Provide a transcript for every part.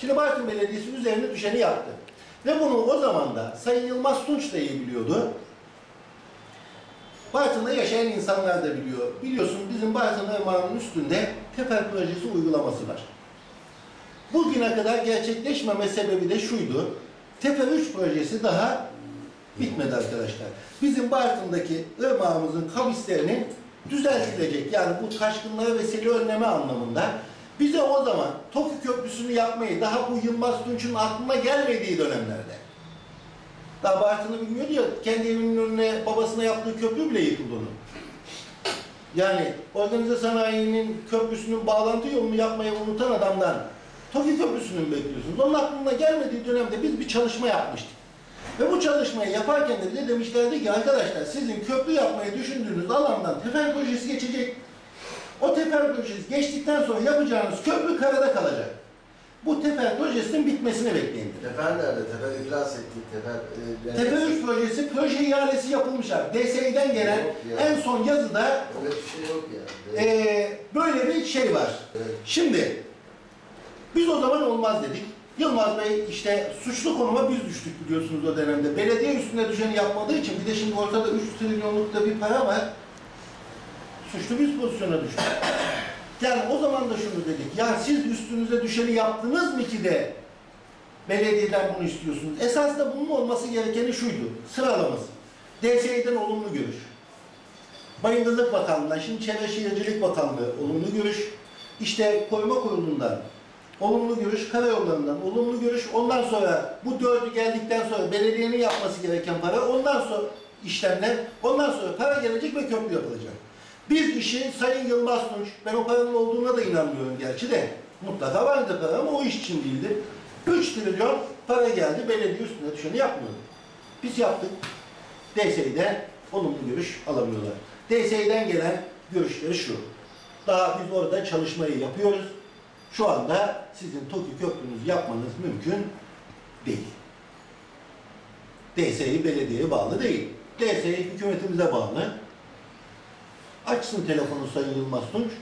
Şimdi Bartın Belediyesi üzerine düşeni yaptı. Ve bunu o zaman da Sayın Yılmaz Tunç da iyi biliyordu. Bartın'da yaşayan insanlar da biliyor. Biliyorsun bizim Bartın Irmağı'nın üstünde Tefer Projesi uygulaması var. Bugüne kadar gerçekleşmeme sebebi de şuydu. Tefer 3 projesi daha bitmedi arkadaşlar. Bizim Bartın'daki ırmağımızın kavislerinin düzeltilecek. Yani bu taşkınları ve seli önleme anlamında bize o zaman Toku Köprüsü'nü yapmayı daha bu Yılmaz Tunç'un aklına gelmediği dönemlerde daha Bartın'ı bilmiyordu ya kendi evinin önüne babasına yaptığı köprü bile yıkıldı onun. Yani organize sanayinin köprüsünün bağlantı yolunu yapmayı unutan adamdan TOKİ Köprüsü'nü mü bekliyorsunuz? Onun aklına gelmediği dönemde biz bir çalışma yapmıştık. Ve bu çalışmayı yaparken de bize demişlerdi ki arkadaşlar sizin köprü yapmayı düşündüğünüz alandan tefer projesi geçecek. O tefer projesi geçtikten sonra yapacağınız köprü karada kalacak. Bu tefer projesinin bitmesini bekleyin dedi. Tefer nerede? Tefer iflas etti. Tefer... E, yani- Tepe 3 projesi proje ihalesi yapılmışlar. DSİ'den gelen Yok ya. en son yazıda Öyle bir şey yok ya. eee, böyle bir şey var. Evet. Şimdi biz o zaman olmaz dedik. Yılmaz Bey işte suçlu konuma biz düştük biliyorsunuz o dönemde. Belediye üstüne düşeni yapmadığı için bir de şimdi ortada 3 trilyonluk da bir para var. Suçlu biz pozisyona düştük. Yani o zaman da şunu dedik. Ya siz üstünüze düşeni yaptınız mı ki de belediyeden bunu istiyorsunuz? Esasında bunun olması gerekeni şuydu. Sıralaması. DSİ'den olumlu görüş. Bayındırlık Bakanlığı'ndan, şimdi Çevre Şehircilik Bakanlığı olumlu görüş. İşte Koruma Kurulu'ndan olumlu görüş, karayollarından olumlu görüş. Ondan sonra bu dördü geldikten sonra belediyenin yapması gereken para, ondan sonra işlemler, ondan sonra para gelecek ve köprü yapılacak. Biz işi Sayın Yılmaz Tunç, ben o paranın olduğuna da inanmıyorum gerçi de, mutlaka vardı para ama o iş için değildi. 3 trilyon para geldi, belediye üstüne düşeni yapmıyor. Biz yaptık. DSİ'den olumlu görüş alamıyorlar. DSİ'den gelen görüşleri şu. Daha biz orada çalışmayı yapıyoruz. Şu anda sizin TOKİ köprünüzü yapmanız mümkün değil. DSİ belediyeye bağlı değil. DSİ hükümetimize bağlı. Açsın telefonu Sayın Yılmaz Tunç.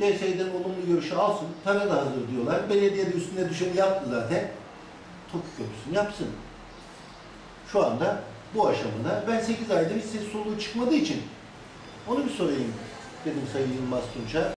DSİ'den olumlu görüşü alsın. Para da hazır diyorlar. Belediye de üstüne düşeni yaptı zaten. TOKİ köprüsünü yapsın. Şu anda bu aşamada ben 8 aydır hiç ses soluğu çıkmadığı için onu bir sorayım dedim Sayın Yılmaz Tunç'a.